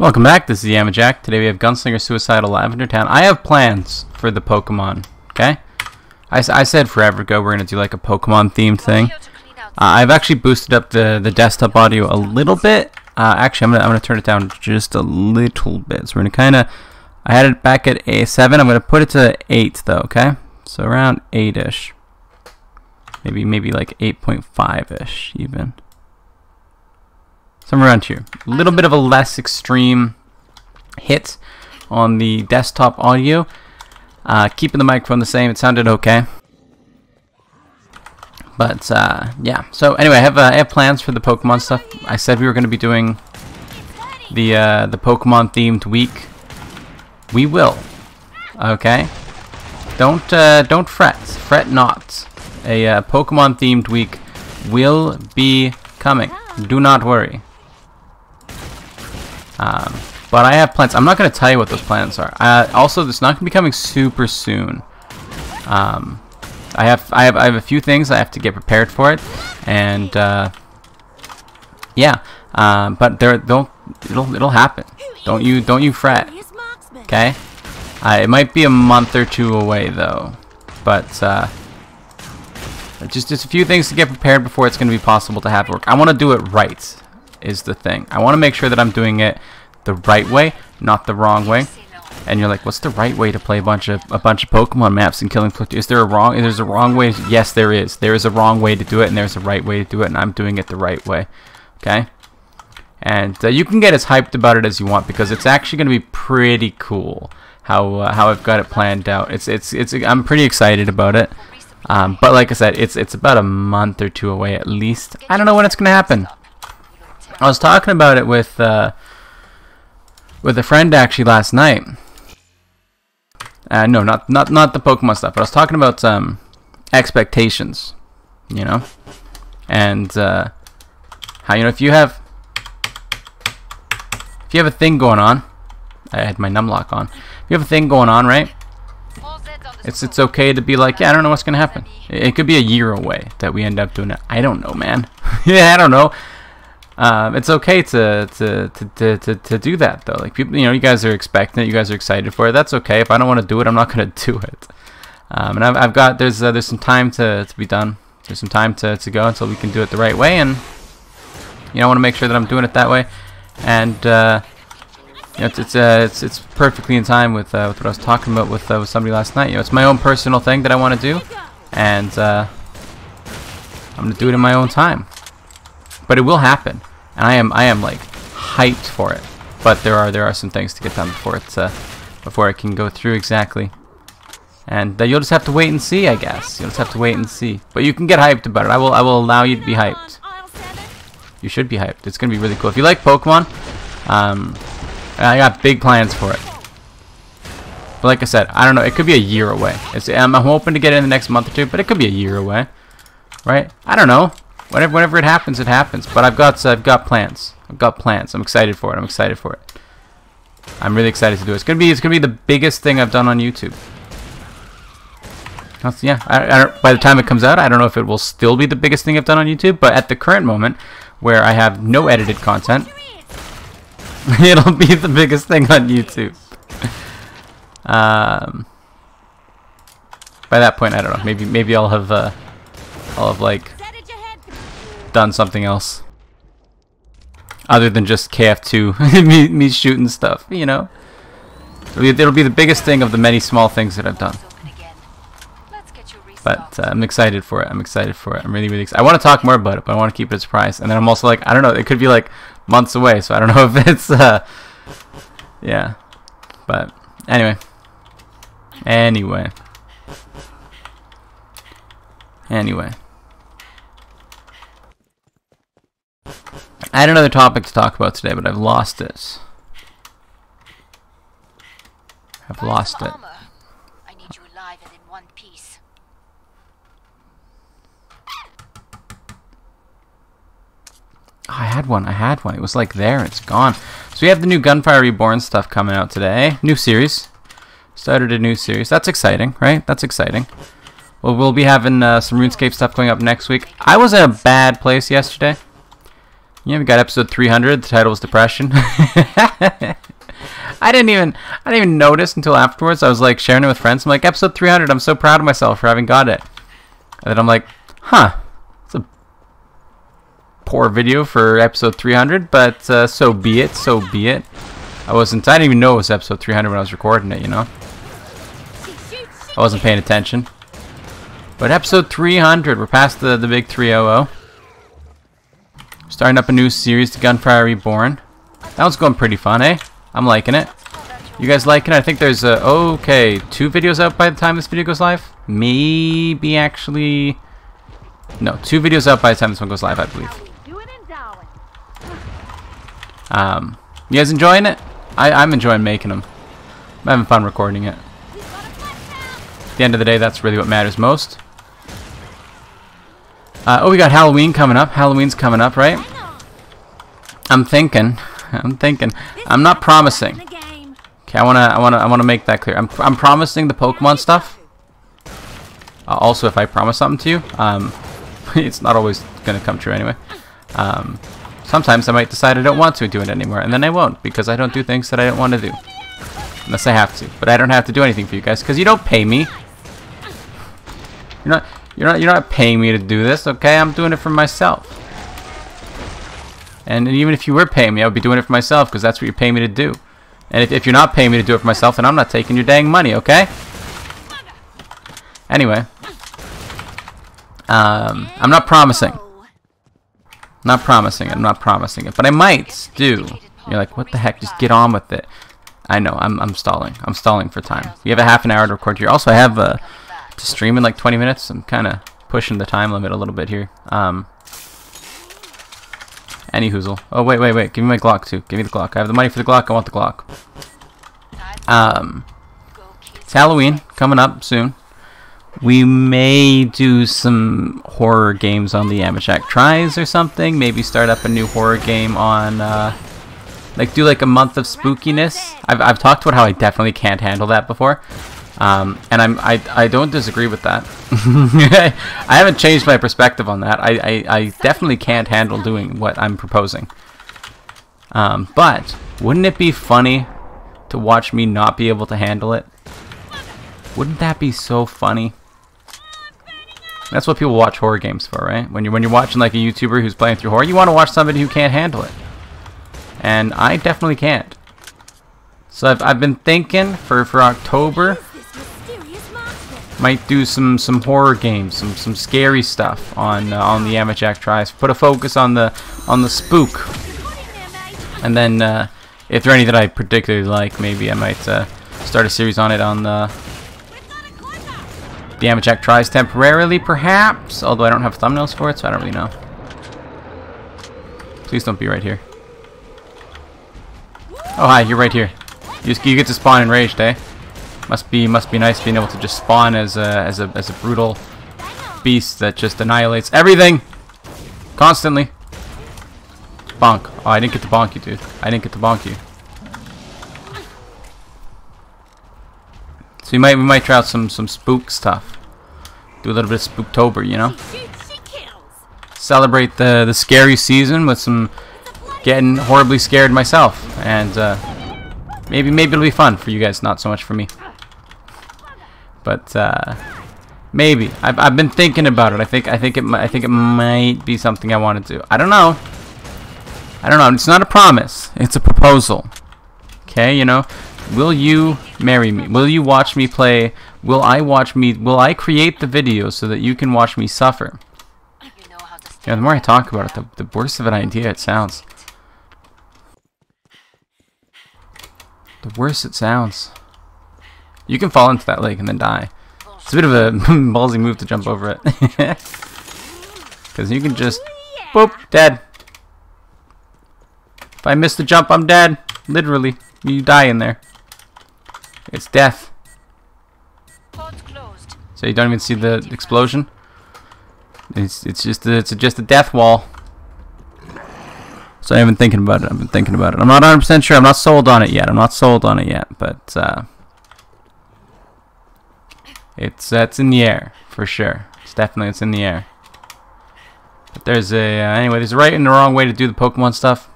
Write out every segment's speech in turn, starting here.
Welcome back, this is Yamajac. Today we have Gunslinger Suicidal Lavender Town. I have plans for the Pokemon, okay? I, I said forever ago we're going to do like a Pokemon themed thing. Uh, I've actually boosted up the, the desktop audio a little bit. Uh, actually, I'm going to I'm gonna turn it down just a little bit. So we're going to kind of... I had it back at a 7. I'm going to put it to 8 though, okay? So around 8-ish. Maybe, maybe like 8.5-ish even somewhere around here. A little bit of a less extreme hit on the desktop audio. Uh, keeping the microphone the same, it sounded okay. But uh, yeah, so anyway, I have uh, I have plans for the Pokemon stuff. I said we were going to be doing the uh, the Pokemon themed week. We will. Okay. Don't uh, don't fret. Fret not. A uh, Pokemon themed week will be coming. Do not worry. Um, but I have plans. I'm not going to tell you what those plans are. Also, it's not going to be coming super soon. Um, I have I have I have a few things I have to get prepared for it, and uh, yeah. Um, but there don't it'll it'll happen. Don't you don't you fret. Okay. Uh, it might be a month or two away though, but uh, just just a few things to get prepared before it's going to be possible to have work. I want to do it right is the thing. I want to make sure that I'm doing it the right way, not the wrong way. And you're like, what's the right way to play a bunch of a bunch of Pokemon maps and killing Is there a wrong? Is there's a wrong way. Yes, there is. There is a wrong way to do it, and there's a right way to do it, and I'm doing it the right way. Okay. And uh, you can get as hyped about it as you want because it's actually going to be pretty cool how uh, how I've got it planned out. It's it's it's. I'm pretty excited about it. Um, but like I said, it's it's about a month or two away at least. I don't know when it's going to happen. I was talking about it with uh, with a friend actually last night. Uh, no, not not not the Pokemon stuff. But I was talking about um, expectations, you know, and uh, how you know if you have if you have a thing going on. I had my numlock on. If you have a thing going on, right? It's it's okay to be like, yeah, I don't know what's gonna happen. It, it could be a year away that we end up doing it. I don't know, man. yeah, I don't know um, it's okay to to, to, to, to to do that though. Like people, you know, you guys are expecting it, you guys are excited for it. That's okay. If I don't want to do it, I'm not gonna do it. Um, and I've, I've got there's uh, there's some time to, to be done. There's some time to, to go until we can do it the right way, and you know, I want to make sure that I'm doing it that way. And uh, you know, it's it's, uh, it's it's perfectly in time with uh, with what I was talking about with uh, with somebody last night. You know, it's my own personal thing that I want to do, and uh, I'm gonna do it in my own time. But it will happen and I am I am like hyped for it. But there are there are some things to get done before it's uh, before it can go through exactly. And uh, you'll just have to wait and see, I guess. You'll just have to wait and see. But you can get hyped about it. I will I will allow you to be hyped. You should be hyped. It's gonna be really cool. If you like Pokemon, um, I got big plans for it. But like I said, I don't know. It could be a year away. It's, I'm, hoping to get it in the next month or two, but it could be a year away, right? I don't know. Whenever, whenever it happens, it happens. But I've got, I've got plans. I've got plans. I'm excited for it. I'm excited for it. I'm really excited to do it. It's gonna be, it's gonna be the biggest thing I've done on YouTube. That's, yeah. I, I by the time it comes out, I don't know if it will still be the biggest thing I've done on YouTube. But at the current moment, where I have no edited content, it'll be the biggest thing on YouTube. um. By that point, I don't know. Maybe, maybe I'll have, uh, I'll have like done something else. Other than just KF2, me, me shooting stuff, you know? It'll be, it'll be, the biggest thing of the many small things that I've done. But uh, I'm excited for it. I'm excited for it. I'm really, really excited. I want to talk more about it, but I want to keep it a surprise. And then I'm also like, I don't know, it could be like months away, so I don't know if it's, uh, yeah. But anyway. Anyway. Anyway. I had another topic to talk about today, but I've lost this. I've lost it. I need you alive and in one piece. Oh, I had one. I had one. It was like there. It's gone. So we have the new Gunfire Reborn stuff coming out today. New series. Started a new series. That's exciting, right? That's exciting. Well, we'll be having uh, some RuneScape stuff going up next week. I was in a bad place yesterday. Yeah, we got episode 300. The title was Depression. I didn't even I didn't even notice until afterwards. I was like sharing it with friends. I'm like, episode 300. I'm so proud of myself for having got it. And then I'm like, huh, it's a poor video for episode 300, but uh, so be it. So be it. I wasn't. I didn't even know it was episode 300 when I was recording it. You know, I wasn't paying attention. But episode 300, we're past the the big 300. Starting up a new series, The Gunfire Reborn. That one's going pretty fun, eh? I'm liking it. You guys liking it? I think there's okay two videos out by the time this video goes live. Maybe actually, no, two videos out by the time this one goes live, I believe. Um, you guys enjoying it? I, I'm enjoying making them. I'm having fun recording it. At the end of the day, that's really what matters most. Uh, oh, we got Halloween coming up. Halloween's coming up, right? I'm thinking. I'm thinking. I'm not promising. Okay, I wanna, I wanna, I wanna make that clear. I'm, I'm promising the Pokemon stuff. Uh, also, if I promise something to you, um, it's not always gonna come true anyway. Um, sometimes I might decide I don't want to do it anymore, and then I won't because I don't do things that I don't want to do, unless I have to. But I don't have to do anything for you guys because you don't pay me. You're not, you're not, you're not paying me to do this, okay? I'm doing it for myself. And even if you were paying me, I would be doing it for myself because that's what you're paying me to do. And if, if you're not paying me to do it for myself, then I'm not taking your dang money, okay? Anyway. Um, I'm not promising. Not promising it. I'm not promising it. But I might do. You're like, what the heck? Just get on with it. I know. I'm, I'm stalling. I'm stalling for time. We have a half an hour to record here. Also, I have uh, to stream in like 20 minutes. I'm kind of pushing the time limit a little bit here. Um, any hoozle. Oh, wait, wait, wait. Give me my Glock, too. Give me the Glock. I have the money for the Glock. I want the Glock. Um, it's Halloween. Coming up soon. We may do some horror games on the Yamajac Tries or something. Maybe start up a new horror game on, uh, like, do like a month of spookiness. I've, I've talked about how I definitely can't handle that before. Um, and I'm, I, I don't disagree with that. I haven't changed my perspective on that. I, I, I definitely can't handle doing what I'm proposing. Um, but, wouldn't it be funny to watch me not be able to handle it? Wouldn't that be so funny? That's what people watch horror games for, right? When you're when you're watching like a YouTuber who's playing through horror, you want to watch somebody who can't handle it. And I definitely can't. So I've I've been thinking for for October might do some some horror games, some some scary stuff on uh, on the Yamajac tries. Put a focus on the on the spook, and then uh, if there are any that I particularly like, maybe I might uh, start a series on it on the the Yamajac tries temporarily, perhaps. Although I don't have thumbnails for it, so I don't really know. Please don't be right here. Oh hi, you're right here. You, you get to spawn enraged, eh? Must be must be nice being able to just spawn as a as a as a brutal beast that just annihilates everything constantly. Bonk. Oh, I didn't get to bonk you, dude. I didn't get to bonk you. So we might we might try out some some spook stuff. Do a little bit of Spooktober, you know. Celebrate the the scary season with some getting horribly scared myself, and uh, maybe maybe it'll be fun for you guys, not so much for me. But uh, maybe I've I've been thinking about it. I think I think it I think it might be something I want to do. I don't know. I don't know. It's not a promise. It's a proposal. Okay, you know. Will you marry me? Will you watch me play? Will I watch me? Will I create the video so that you can watch me suffer? Yeah, the more I talk about it, the, the worse of an idea it sounds. The worse it sounds. You can fall into that lake and then die. It's a bit of a ballsy move to jump over it. Because you can just... Boop! Dead. If I miss the jump, I'm dead. Literally. You die in there. It's death. So you don't even see the explosion? It's it's just a, it's just a death wall. So I've been thinking about it. I've been thinking about it. I'm not 100% sure. I'm not sold on it yet. I'm not sold on it yet. But uh, it's that's in the air for sure. It's definitely it's in the air. But there's a uh, anyway. There's a right and the wrong way to do the Pokemon stuff.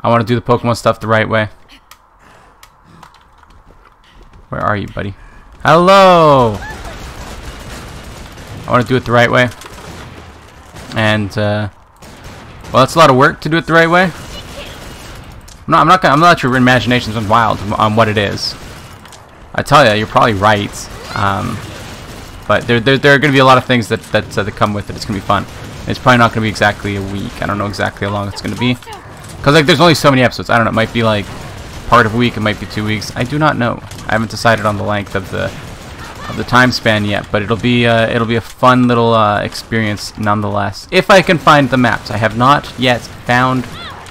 I want to do the Pokemon stuff the right way. Where are you, buddy? Hello. I want to do it the right way. And uh, well, it's a lot of work to do it the right way. I'm not. I'm not. Gonna, I'm not. Your imagination's wild on what it is. I tell you, you're probably right. Um, but there, there, there are going to be a lot of things that that, uh, that come with it. It's going to be fun. It's probably not going to be exactly a week. I don't know exactly how long it's going to be. Because like, there's only so many episodes. I don't know. It might be like part of a week. It might be two weeks. I do not know. I haven't decided on the length of the of the time span yet. But it'll be uh, it'll be a fun little uh, experience nonetheless. If I can find the maps. I have not yet found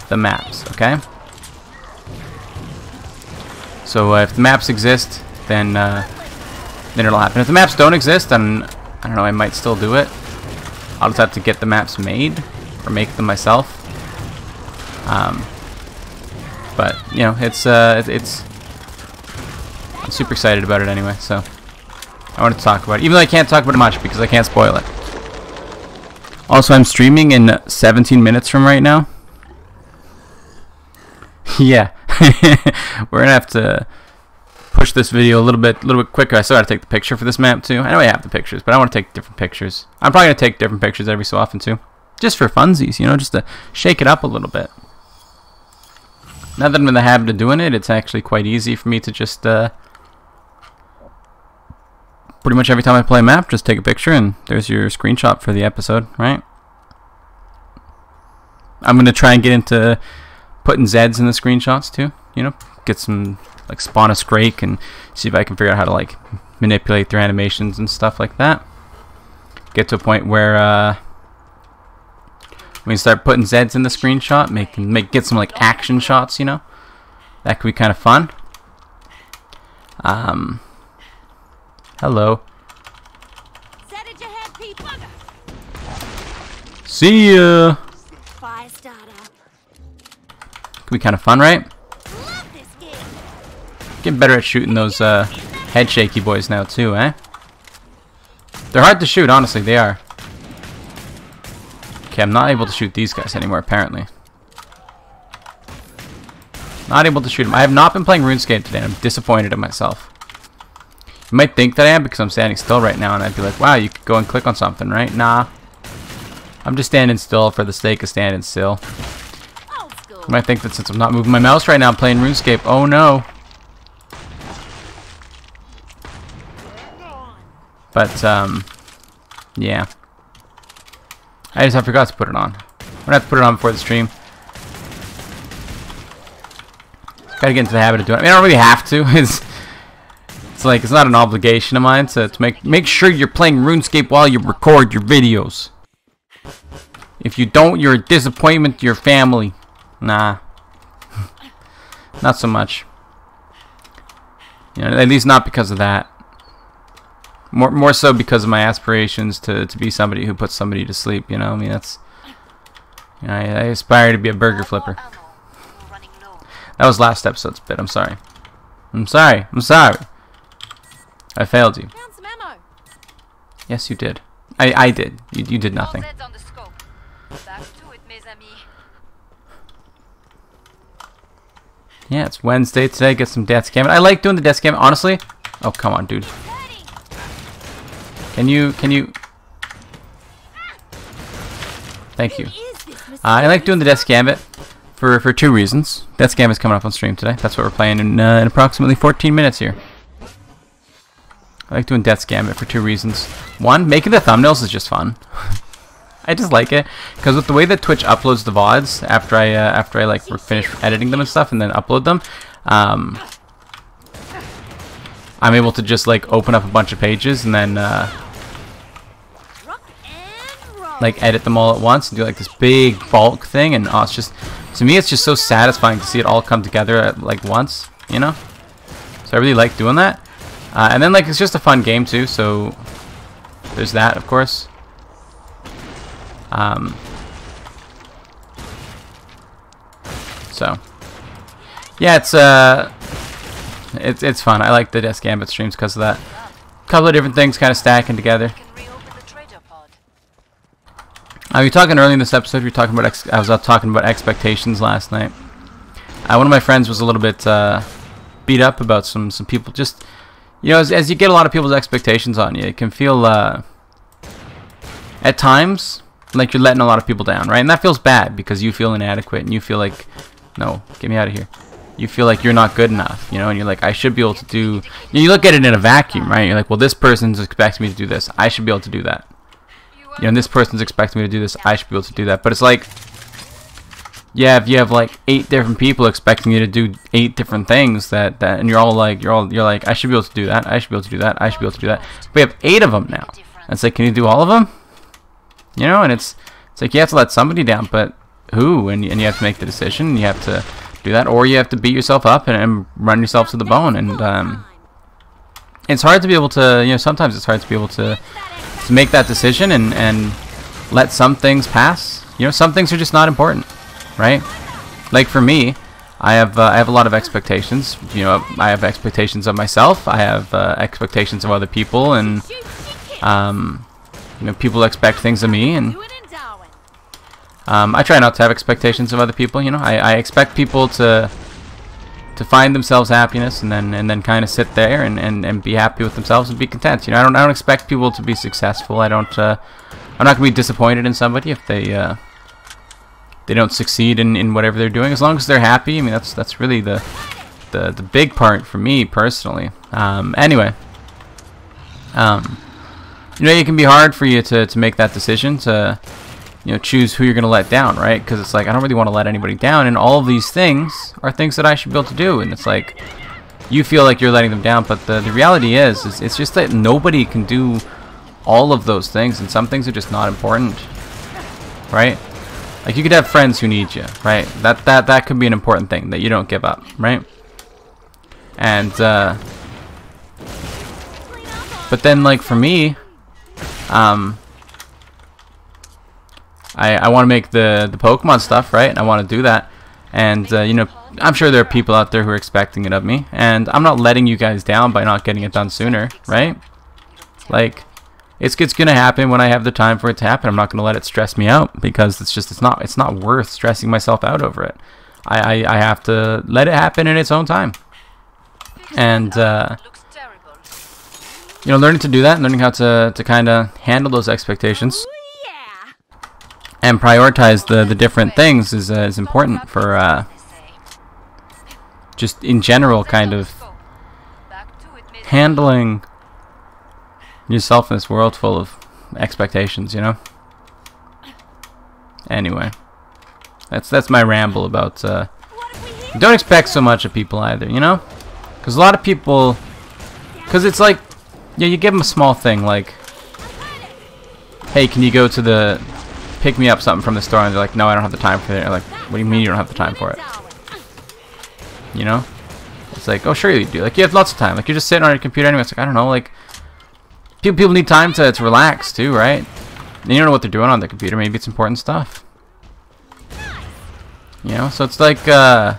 the maps. Okay. So uh, if the maps exist, then uh, then it'll happen. If the maps don't exist, then I don't know. I might still do it. I'll just have to get the maps made or make them myself. Um, but you know, it's uh, it's I'm super excited about it anyway. So I want to talk about it, even though I can't talk about it much because I can't spoil it. Also, I'm streaming in 17 minutes from right now. yeah, we're gonna have to push this video a little bit, a little bit quicker. I still gotta take the picture for this map too. I know I have the pictures, but I want to take different pictures. I'm probably gonna take different pictures every so often too, just for funsies, you know, just to shake it up a little bit. Now that I'm in the habit of doing it, it's actually quite easy for me to just uh, pretty much every time I play a map, just take a picture and there's your screenshot for the episode, right? I'm gonna try and get into putting Zeds in the screenshots too. You know, get some like spawn a Scrake and see if I can figure out how to like manipulate their animations and stuff like that. Get to a point where uh, we can start putting Zeds in the screenshot, make make get some like action shots. You know, that could be kind of fun. Um, hello. See ya. Could be kind of fun, right? Getting better at shooting those uh, head shaky boys now too, eh? They're hard to shoot, honestly, they are. Okay, I'm not able to shoot these guys anymore, apparently. Not able to shoot them. I have not been playing RuneScape today, I'm disappointed in myself. You might think that I am because I'm standing still right now, and I'd be like, wow, you could go and click on something, right? Nah. I'm just standing still for the sake of standing still. You might think that since I'm not moving my mouse right now, I'm playing RuneScape. Oh no. But, um, yeah. I just I forgot to put it on. I'm gonna have to put it on before the stream. Gotta get into the habit of doing it. I mean, I don't really have to. It's, it's like, it's not an obligation of mine to, to make, make sure you're playing RuneScape while you record your videos. If you don't, you're a disappointment to your family. Nah. not so much. You know, at least not because of that. More, more so because of my aspirations to, to be somebody who puts somebody to sleep, you know? I mean, that's... You know, I, I aspire to be a burger flipper. That was last episode's bit, I'm sorry. I'm sorry, I'm sorry. I failed you. Yes, you did. I, I did. You, you did nothing. Yeah, it's Wednesday today. Get some death scam. I like doing the death scam. Honestly. Oh, come on, dude. Can you, can you... Thank you. Uh, I like doing the Death Gambit for, for two reasons. Death Gambit's coming up on stream today. That's what we're playing in, uh, in approximately 14 minutes here. I like doing Death's Gambit for two reasons. One, making the thumbnails is just fun. I just like it because with the way that Twitch uploads the vods after I uh, after I like finish editing them and stuff and then upload them, um, I'm able to just like open up a bunch of pages and then uh. Like edit them all at once and do like this big bulk thing and oh, it's just to me it's just so satisfying to see it all come together at like once you know? So I really like doing that. Uh, and then like it's just a fun game too so there's that of course. Um, so yeah it's uh it's, it's fun. I like the Death Gambit streams because of that. Couple of different things kind of stacking together Can reopen the trader pod. Uh, we were talking early in this episode. We were talking about I was talking about expectations last night. Uh, one of my friends was a little bit uh, beat up about some some people. Just you know, as, as you get a lot of people's expectations on you, it can feel uh, at times like you're letting a lot of people down, right? And that feels bad because you feel inadequate and you feel like, no, get me out of here. You feel like you're not good enough, you know, and you're like, I should be able to do. You look at it in a vacuum, right? You're like, well, this person's expecting me to do this. I should be able to do that. You know, and this person's expecting me to do this. I should be able to do that. But it's like, yeah, if you have like eight different people expecting you to do eight different things, that that, and you're all like, you're all, you're like, I should be able to do that. I should be able to do that. I should be able to do that. We have eight of them now. And it's like, can you do all of them? You know, and it's it's like you have to let somebody down, but who? And and you have to make the decision. You have to do that, or you have to beat yourself up and, and run yourself to the bone. And um, it's hard to be able to, you know, sometimes it's hard to be able to to make that decision and and let some things pass. You know, some things are just not important, right? Like for me, I have uh, I have a lot of expectations. You know, I have expectations of myself. I have uh, expectations of other people, and um, you know, people expect things of me, and um, I try not to have expectations of other people. You know, I, I expect people to to find themselves happiness, and then and then kind of sit there and, and, and be happy with themselves and be content. You know, I don't I don't expect people to be successful. I don't. Uh, I'm not gonna be disappointed in somebody if they uh, they don't succeed in, in whatever they're doing. As long as they're happy. I mean, that's that's really the the the big part for me personally. Um, anyway. Um, you know, it can be hard for you to, to make that decision to, you know, choose who you're going to let down, right? Because it's like, I don't really want to let anybody down. And all of these things are things that I should be able to do. And it's like, you feel like you're letting them down. But the, the reality is, is, it's just that nobody can do all of those things. And some things are just not important, right? Like, you could have friends who need you, right? That, that, that could be an important thing that you don't give up, right? And, uh, but then, like, for me, um, I, I want to make the, the Pokemon stuff, right? And I want to do that. And, uh, you know, I'm sure there are people out there who are expecting it of me. And I'm not letting you guys down by not getting it done sooner, right? Like, it's, it's going to happen when I have the time for it to happen. I'm not going to let it stress me out because it's just, it's not, it's not worth stressing myself out over it. I, I, I have to let it happen in its own time. And, uh, you know, learning to do that, learning how to, to kind of handle those expectations. And prioritize the, the different things is, uh, is important for uh, just in general kind of handling yourself in this world full of expectations, you know? Anyway, that's that's my ramble about uh, don't expect so much of people either, you know? Because a lot of people, because it's like, yeah, you give them a small thing like, hey, can you go to the, pick me up something from the store? And they're like, no, I don't have the time for it. They're like, what do you mean you don't have the time for it? You know? It's like, oh, sure you do. Like, you have lots of time. Like, you're just sitting on your computer anyway. It's like, I don't know, like, people, people need time to, to relax too, right? And you don't know what they're doing on their computer. Maybe it's important stuff. You know? So it's like, uh,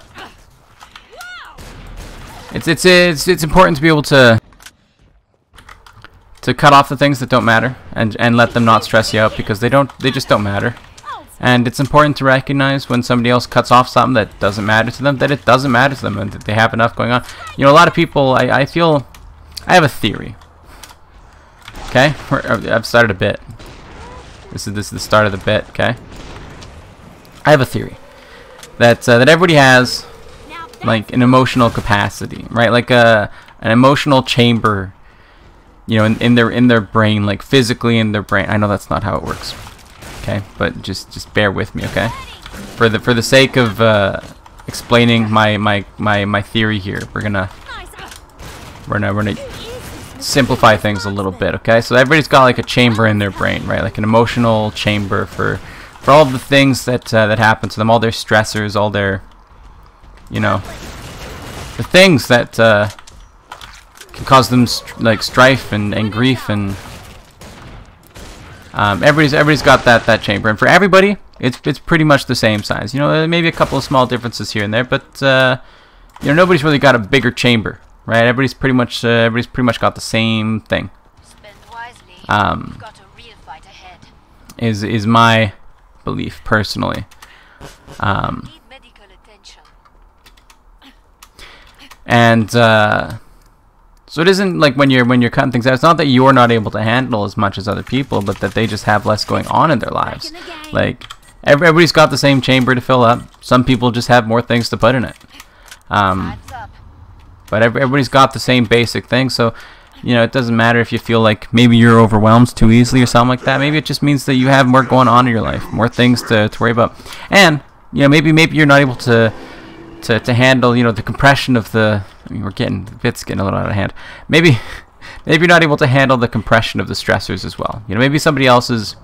it's, it's, it's, it's important to be able to, to cut off the things that don't matter and, and let them not stress you out because they don't, they just don't matter. And it's important to recognize when somebody else cuts off something that doesn't matter to them, that it doesn't matter to them and that they have enough going on. You know, a lot of people, I, I feel, I have a theory. Okay? I've started a bit. This is, this is the start of the bit, okay? I have a theory. That, uh, that everybody has, like, an emotional capacity, right? Like a, an emotional chamber, you know, in, in their, in their brain, like physically in their brain. I know that's not how it works okay? But just just bear with me okay? For the for the sake of uh, explaining my my my my theory here we're gonna we're gonna we're gonna simplify things a little bit okay? So everybody's got like a chamber in their brain right? Like an emotional chamber for for all the things that uh, that happen to them all their stressors all their you know the things that uh, can cause them st- like strife and, and grief and um, everybody's everybody's got that that chamber, and for everybody, it's it's pretty much the same size. You know, maybe a couple of small differences here and there, but uh, you know, nobody's really got a bigger chamber, right? Everybody's pretty much uh, everybody's pretty much got the same thing. Um, You've got a real fight ahead. Is is my belief personally. Um, Need medical attention. and uh, so it isn't like when you're when you're cutting things out. It's not that you're not able to handle as much as other people, but that they just have less going on in their lives. in the game. Like everybody's got the same chamber to fill up. Some people just have more things to put in it. Um, but everybody's got the same basic thing. So you know it doesn't matter if you feel like maybe you're overwhelmed too easily or something like that. Maybe it just means that you have more going on in your life, more things to, to worry about, and you know maybe maybe you're not able to to, to handle you know the compression of the I mean we're getting the bit's getting a little out of hand. Maybe maybe you're not able to handle the compression of the stressors as well. You know maybe somebody else is,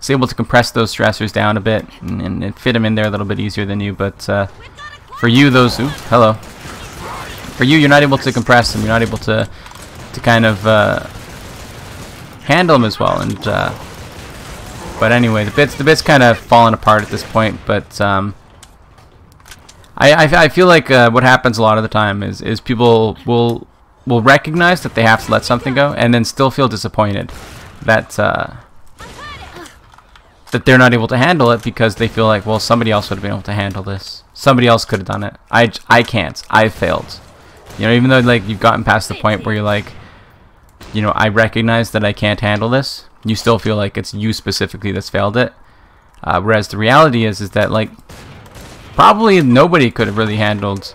is able to compress those stressors down a bit and, and, fit them in there a little bit easier than you but uh, for you those ooh, hello. For you you're not able to compress them you're not able to to kind of uh, handle them as well and uh, but anyway the bits the bits kind of falling apart at this point but um, I, I, I feel like uh, what happens a lot of the time is, is people will will recognize that they have to let something go and then still feel disappointed that uh, that they're not able to handle it because they feel like well somebody else would have been able to handle this. Somebody else could have done it. I, I can't. I failed. You know even though like you've gotten past the point where you're like you know I recognize that I can't handle this you still feel like it's you specifically that's failed it. Uh, whereas the reality is is that like probably nobody could have really handled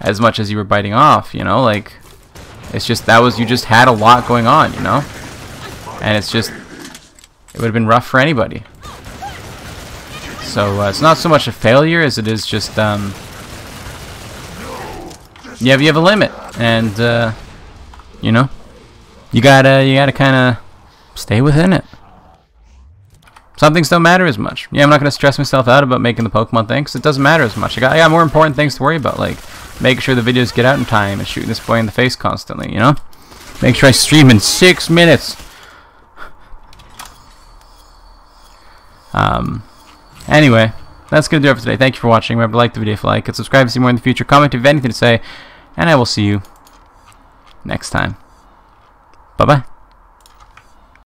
as much as you were biting off, you know, like it's just that was you just had a lot going on, you know? And it's just it would have been rough for anybody. So uh, it's not so much a failure as it is just um you have you have a limit and uh you know, you got to you got to kind of stay within it. Some things don't matter as much. Yeah, I'm not going to stress myself out about making the Pokemon thing 'cause it doesn't matter as much. I got, I got more important things to worry about, like making sure the videos get out in time and shooting this boy in the face constantly, you know? Make sure I stream in six minutes. Um, anyway, that's going to do it for today. Thank you for watching. Remember, to like the video if you like it. Subscribe to see more in the future. Comment if you have anything to say. And I will see you next time. Bye-bye.